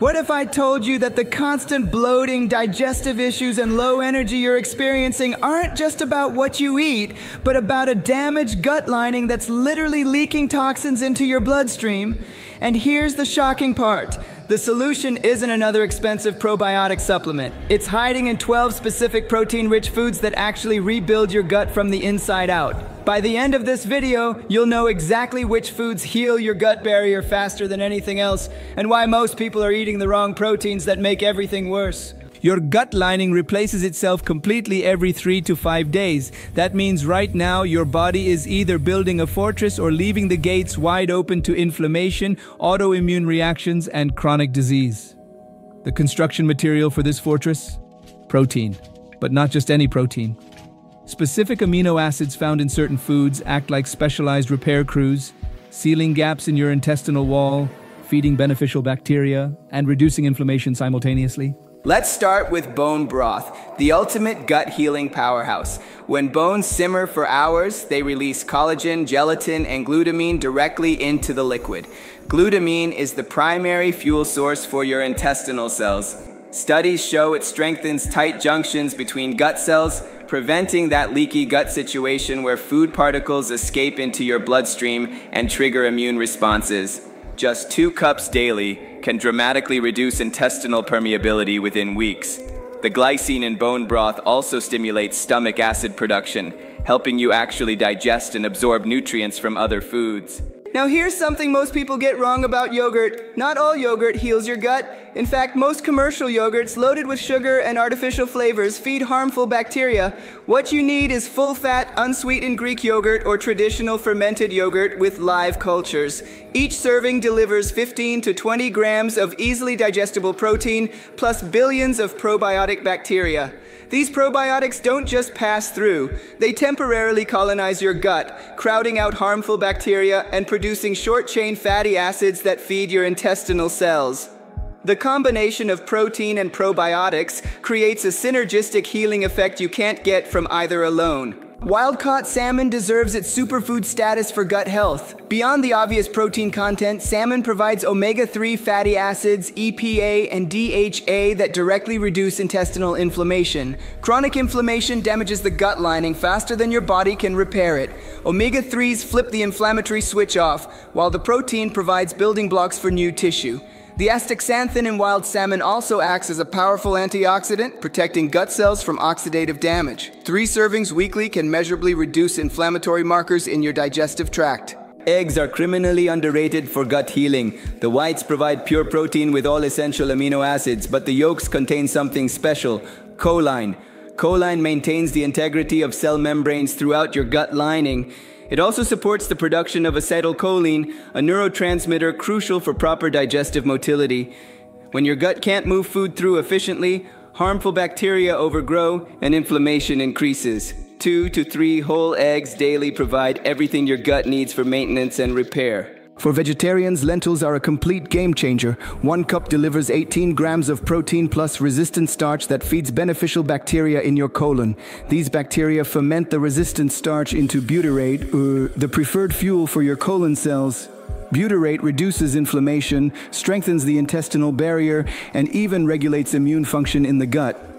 What if I told you that the constant bloating, digestive issues, and low energy you're experiencing aren't just about what you eat, but about a damaged gut lining that's literally leaking toxins into your bloodstream? And here's the shocking part. The solution isn't another expensive probiotic supplement. It's hiding in 12 specific protein-rich foods that actually rebuild your gut from the inside out. By the end of this video, you'll know exactly which foods heal your gut barrier faster than anything else, and why most people are eating the wrong proteins that make everything worse. Your gut lining replaces itself completely every three to five days. That means right now your body is either building a fortress or leaving the gates wide open to inflammation, autoimmune reactions, and chronic disease. The construction material for this fortress? Protein. But not just any protein. Specific amino acids found in certain foods act like specialized repair crews, sealing gaps in your intestinal wall, feeding beneficial bacteria, and reducing inflammation simultaneously. Let's start with bone broth, the ultimate gut healing powerhouse. When bones simmer for hours, they release collagen, gelatin, and glutamine directly into the liquid. Glutamine is the primary fuel source for your intestinal cells. Studies show it strengthens tight junctions between gut cells, preventing that leaky gut situation where food particles escape into your bloodstream and trigger immune responses. Just two cups daily can dramatically reduce intestinal permeability within weeks. The glycine in bone broth also stimulates stomach acid production, helping you actually digest and absorb nutrients from other foods. Now here's something most people get wrong about yogurt. Not all yogurt heals your gut. In fact, most commercial yogurts loaded with sugar and artificial flavors feed harmful bacteria. What you need is full-fat, unsweetened Greek yogurt or traditional fermented yogurt with live cultures. Each serving delivers 15 to 20 grams of easily digestible protein plus billions of probiotic bacteria. These probiotics don't just pass through, they temporarily colonize your gut, crowding out harmful bacteria and producing short-chain fatty acids that feed your intestinal cells. The combination of protein and probiotics creates a synergistic healing effect you can't get from either alone. Wild-caught salmon deserves its superfood status for gut health. Beyond the obvious protein content, salmon provides omega-3 fatty acids, EPA, and DHA that directly reduce intestinal inflammation. Chronic inflammation damages the gut lining faster than your body can repair it. Omega-3s flip the inflammatory switch off, while the protein provides building blocks for new tissue. The astaxanthin in wild salmon also acts as a powerful antioxidant, protecting gut cells from oxidative damage. Three servings weekly can measurably reduce inflammatory markers in your digestive tract. Eggs are criminally underrated for gut healing. The whites provide pure protein with all essential amino acids, but the yolks contain something special, choline. Choline maintains the integrity of cell membranes throughout your gut lining. It also supports the production of acetylcholine, a neurotransmitter crucial for proper digestive motility. When your gut can't move food through efficiently, harmful bacteria overgrow and inflammation increases. Two to three whole eggs daily provide everything your gut needs for maintenance and repair. For vegetarians, lentils are a complete game changer. One cup delivers 18 grams of protein plus resistant starch that feeds beneficial bacteria in your colon. These bacteria ferment the resistant starch into butyrate, uh, the preferred fuel for your colon cells. Butyrate reduces inflammation, strengthens the intestinal barrier, and even regulates immune function in the gut.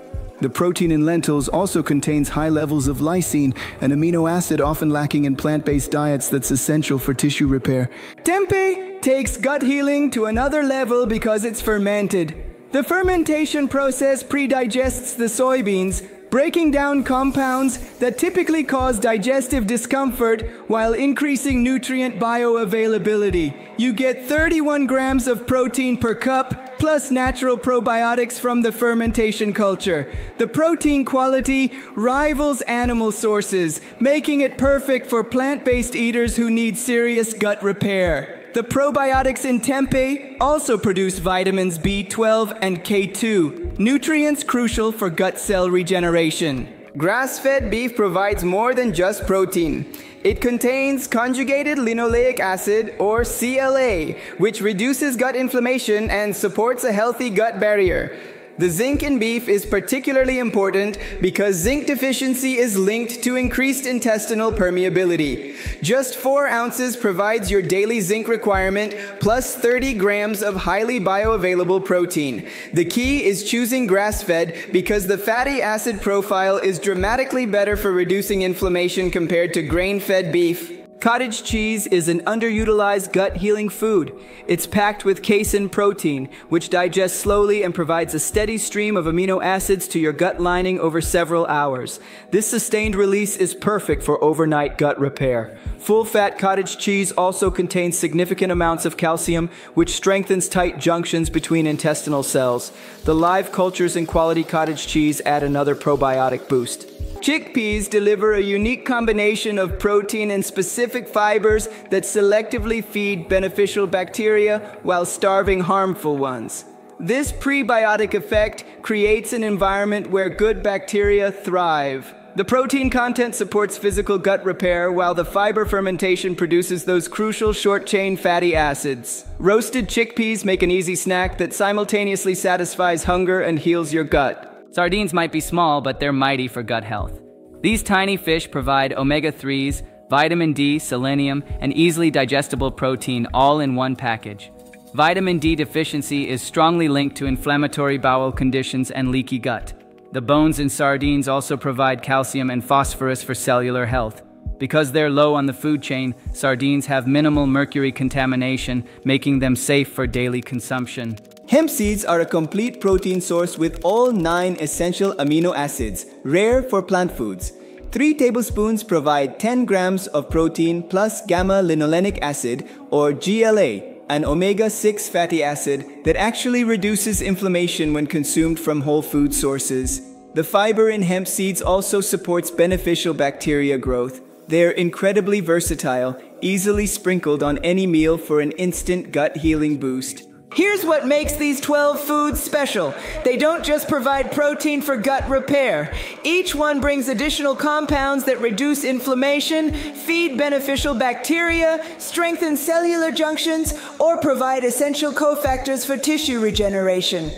The protein in lentils also contains high levels of lysine, an amino acid often lacking in plant-based diets that's essential for tissue repair. Tempeh takes gut healing to another level because it's fermented. The fermentation process pre-digests the soybeans, breaking down compounds that typically cause digestive discomfort while increasing nutrient bioavailability. You get 31 grams of protein per cup, plus natural probiotics from the fermentation culture. The protein quality rivals animal sources, making it perfect for plant-based eaters who need serious gut repair. The probiotics in tempeh also produce vitamins B12 and K2, nutrients crucial for gut cell regeneration. Grass-fed beef provides more than just protein. It contains conjugated linoleic acid, or CLA, which reduces gut inflammation and supports a healthy gut barrier. The zinc in beef is particularly important because zinc deficiency is linked to increased intestinal permeability. Just 4 ounces provides your daily zinc requirement plus 30 grams of highly bioavailable protein. The key is choosing grass-fed because the fatty acid profile is dramatically better for reducing inflammation compared to grain-fed beef. Cottage cheese is an underutilized gut healing food. It's packed with casein protein, which digests slowly and provides a steady stream of amino acids to your gut lining over several hours. This sustained release is perfect for overnight gut repair. Full fat cottage cheese also contains significant amounts of calcium, which strengthens tight junctions between intestinal cells. The live cultures in quality cottage cheese add another probiotic boost. Chickpeas deliver a unique combination of protein and specific fibers that selectively feed beneficial bacteria while starving harmful ones. This prebiotic effect creates an environment where good bacteria thrive. The protein content supports physical gut repair, while the fiber fermentation produces those crucial short chain fatty acids. Roasted chickpeas make an easy snack that simultaneously satisfies hunger and heals your gut. Sardines might be small, but they're mighty for gut health. These tiny fish provide omega-3s, vitamin D, selenium, and easily digestible protein all in one package. Vitamin D deficiency is strongly linked to inflammatory bowel conditions and leaky gut. The bones in sardines also provide calcium and phosphorus for cellular health. Because they're low on the food chain, sardines have minimal mercury contamination, making them safe for daily consumption. Hemp seeds are a complete protein source with all nine essential amino acids, rare for plant foods. 3 tablespoons provide 10 grams of protein plus gamma linolenic acid, or GLA, an omega-6 fatty acid that actually reduces inflammation when consumed from whole food sources. The fiber in hemp seeds also supports beneficial bacteria growth. They're incredibly versatile, easily sprinkled on any meal for an instant gut healing boost. Here's what makes these 12 foods special. They don't just provide protein for gut repair. Each one brings additional compounds that reduce inflammation, feed beneficial bacteria, strengthen cellular junctions, or provide essential cofactors for tissue regeneration.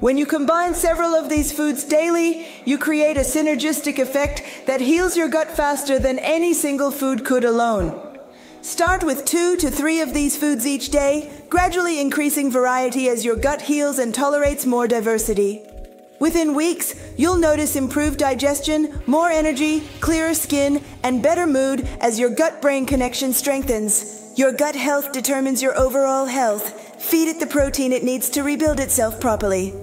When you combine several of these foods daily, you create a synergistic effect that heals your gut faster than any single food could alone. Start with two to three of these foods each day, gradually increasing variety as your gut heals and tolerates more diversity. Within weeks, you'll notice improved digestion, more energy, clearer skin, and better mood as your gut brain connection strengthens. Your gut health determines your overall health. Feed it the protein it needs to rebuild itself properly.